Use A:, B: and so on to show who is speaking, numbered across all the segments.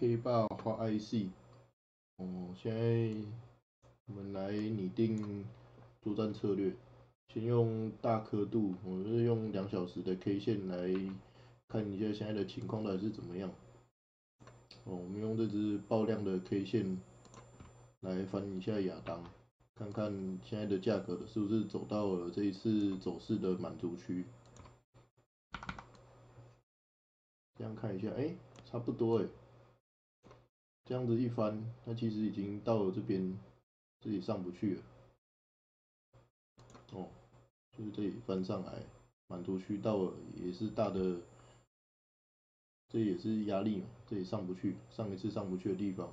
A: K 八花 IC，哦，现在我们来拟定作战策略，先用大刻度，我们是用两小时的 K 线来看一下现在的情况到底是怎么样。哦，我们用这只爆量的 K 线来翻一下亚当，看看现在的价格是不是走到了这一次走势的满足区。这样看一下，哎，差不多哎。这样子一翻，它其实已经到了这边，这里上不去了。哦，就是这里翻上来，满足区到了，也是大的，这也是压力嘛，这里上不去，上一次上不去的地方，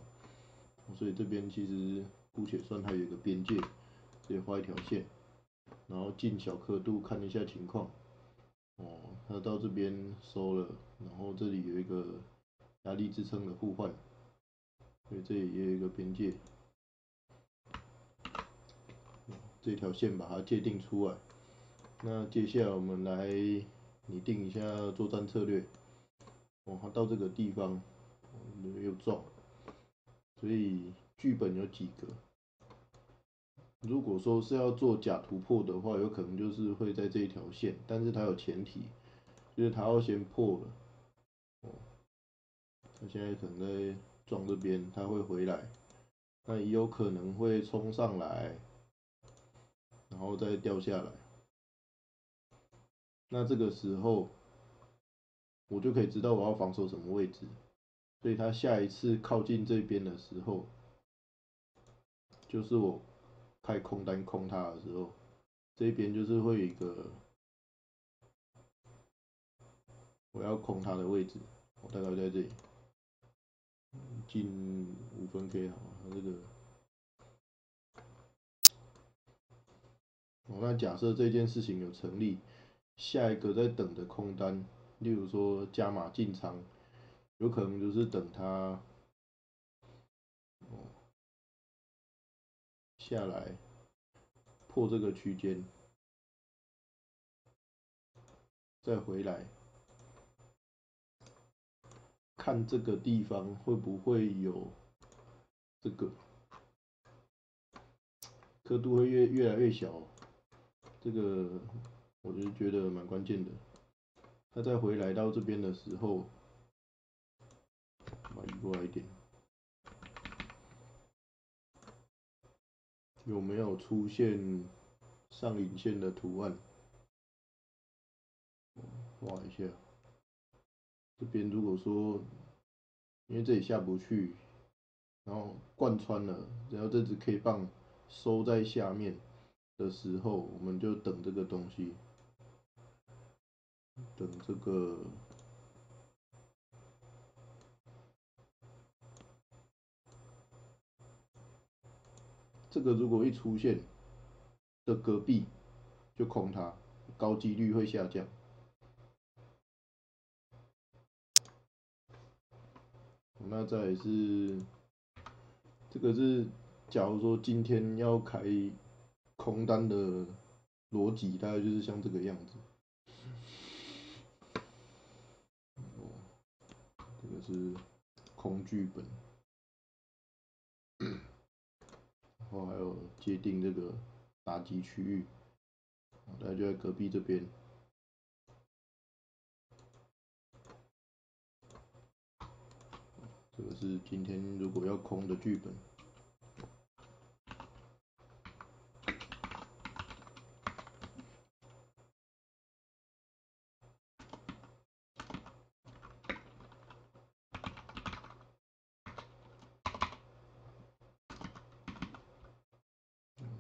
A: 所以这边其实姑且算它有一个边界，这里画一条线，然后进小刻度看一下情况。哦，它到这边收了，然后这里有一个压力支撑的互换。所以这里也有一个边界，这条线把它界定出来。那接下来我们来拟定一下作战策略。哦，它到这个地方又撞，所以剧本有几个。如果说是要做假突破的话，有可能就是会在这一条线，但是它有前提，就是它要先破了。哦，它现在可能在。撞这边，它会回来，那也有可能会冲上来，然后再掉下来。那这个时候，我就可以知道我要防守什么位置。所以他下一次靠近这边的时候，就是我开空单空他的时候，这边就是会有一个我要空他的位置，我大概在这里。进五分 K 好，这个。我那假设这件事情有成立，下一个在等的空单，例如说加码进仓，有可能就是等它下来破这个区间，再回来。看这个地方会不会有这个刻度会越越来越小，这个我就觉得蛮关键的。他再回来到这边的时候，把移过来一点，有没有出现上影线的图案？画一下。这边如果说，因为这里下不去，然后贯穿了，然后这只 K 棒收在下面的时候，我们就等这个东西，等这个，这个如果一出现的隔壁就空它，高几率会下降。那再是，这个是，假如说今天要开空单的逻辑，大概就是像这个样子。哦，这个是空剧本，然后还有界定这个打击区域，大概就在隔壁这边。是今天如果要空的剧本，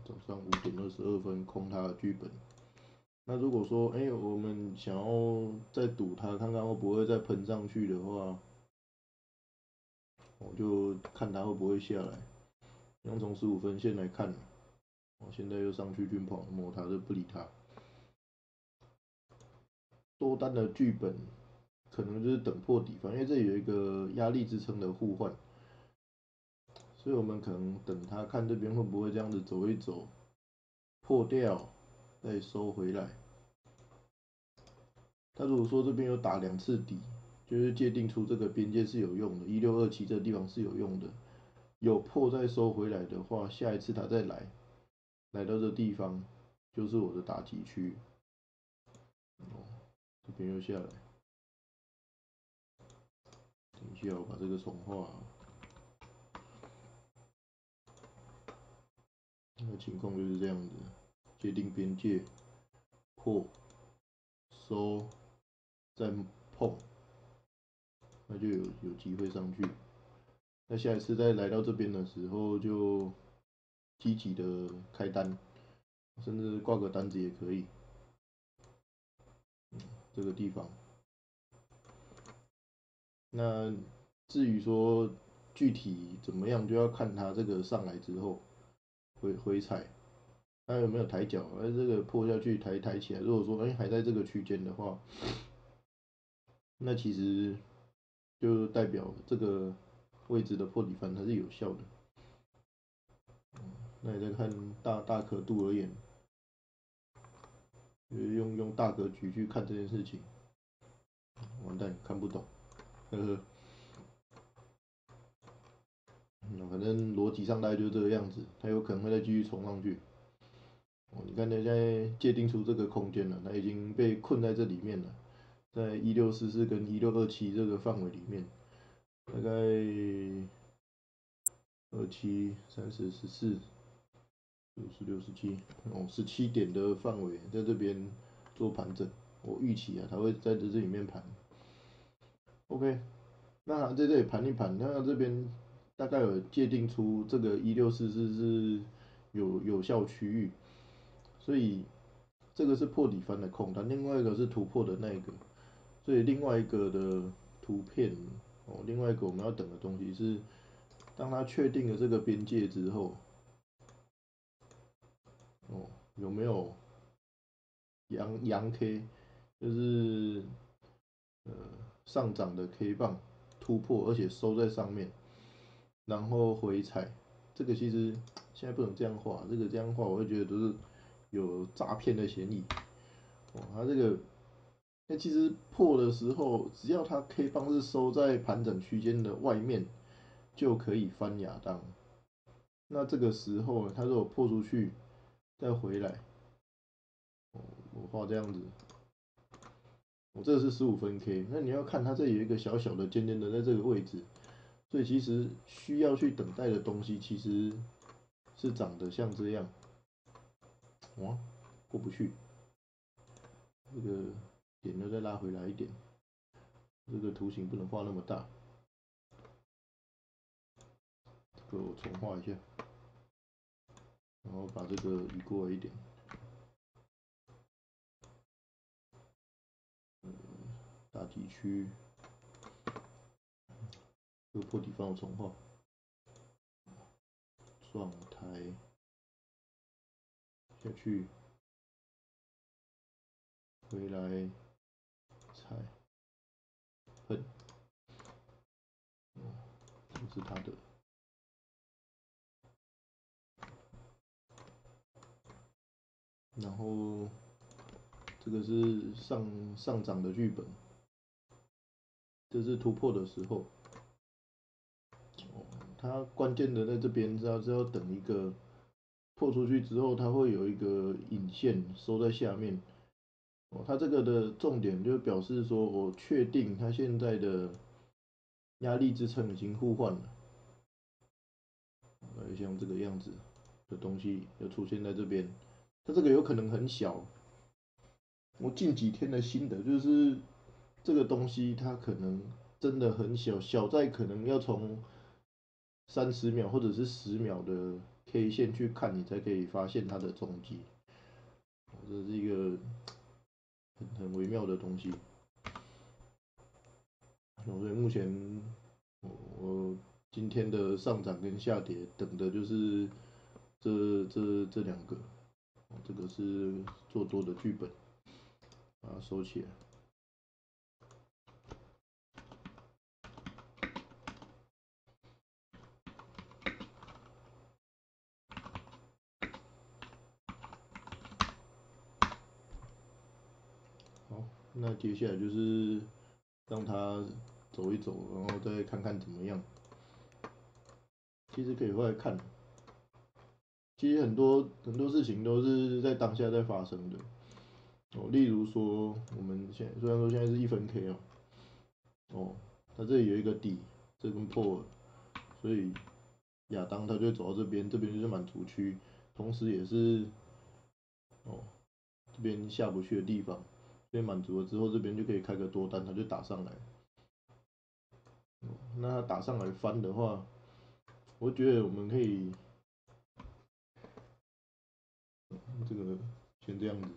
A: 早上五点二十二分空它的剧本。那如果说，哎，我们想要再赌它，看看会不会再喷上去的话。我就看它会不会下来，用从十五分线来看，我现在又上去军跑摸它，就不理它。多单的剧本可能就是等破底方，因为这里有一个压力支撑的互换，所以我们可能等它看这边会不会这样子走一走，破掉再收回来。他如果说这边有打两次底，就是界定出这个边界是有用的，一六二七这个地方是有用的。有破再收回来的话，下一次他再来，来到这地方就是我的打击区。哦，这边又下来。等一下，我把这个重画。那情况就是这样子，界定边界，破，收，再碰，那就有有机会上去。那下一次再来到这边的时候，就积极的开单，甚至挂个单子也可以。这个地方。那至于说具体怎么样，就要看它这个上来之后回回踩，它有没有抬脚，而这个破下去抬抬起来。如果说哎还在这个区间的话，那其实就代表这个。位置的破底翻它是有效的，那你再看大大可度而言，就是用用大格局去看这件事情，完蛋看不懂，呵呵，那反正逻辑上大概就是这个样子，它有可能会再继续冲上去，哦，你看它现在界定出这个空间了，它已经被困在这里面了，在一六四四跟一六二七这个范围里面。大概二七三十十四六十六十七哦十七点的范围在这边做盘整，我预期啊它会在这这里面盘。OK，那在这里盘一盘，那这边大概有界定出这个一六四四是有有效区域，所以这个是破底翻的空单，另外一个是突破的那一个，所以另外一个的图片。哦，另外一个我们要等的东西是，当它确定了这个边界之后，哦，有没有阳阳 K，就是呃上涨的 K 棒突破，而且收在上面，然后回踩，这个其实现在不能这样画，这个这样画我会觉得都是有诈骗的嫌疑。哦，它这个。那其实破的时候，只要它 K 棒是收在盘整区间的外面，就可以翻亚当。那这个时候，它如果破出去再回来，我画这样子，我这是十五分 K。那你要看它这有一个小小的尖尖的在这个位置，所以其实需要去等待的东西，其实是长得像这样。哇，过不去，这个。点又再拉回来一点，这个图形不能画那么大，这个我重画一下，然后把这个移过来一点，大地区，这个破地方我重画，状态下去，回来。踩，喷，这是它的，然后这个是上上涨的剧本，这是突破的时候，哦，它关键的在这边是要是要等一个破出去之后，它会有一个引线收在下面。哦，它这个的重点就表示说，我确定它现在的压力支撑已经互换了，来像这个样子的东西又出现在这边，它这个有可能很小。我近几天的心得就是，这个东西它可能真的很小，小在可能要从三十秒或者是十秒的 K 线去看，你才可以发现它的踪迹。这是一个。很很微妙的东西，所以目前我今天的上涨跟下跌等的就是这这这两个，这个是做多的剧本，把它收起来。好那接下来就是让它走一走，然后再看看怎么样。其实可以回来看，其实很多很多事情都是在当下在发生的。哦，例如说，我们现虽然说现在是一分 K 哦，哦，它这里有一个底，这根破了，所以亚当他就走到这边，这边就是满足区，同时也是哦这边下不去的地方，所以满足了之后，这边就可以开个多单，他就打上来。那打上来翻的话。我觉得我们可以，这个先这样子。